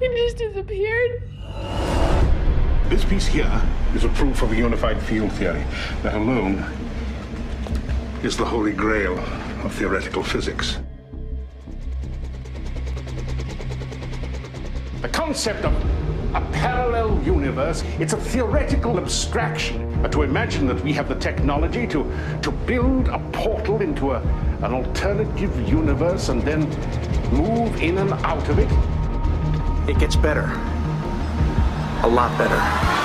disappeared? This piece here is a proof of a unified field theory. That alone is the holy grail of theoretical physics. The concept of a parallel universe, it's a theoretical abstraction. But to imagine that we have the technology to, to build a portal into a, an alternative universe and then move in and out of it, It gets better. A lot better.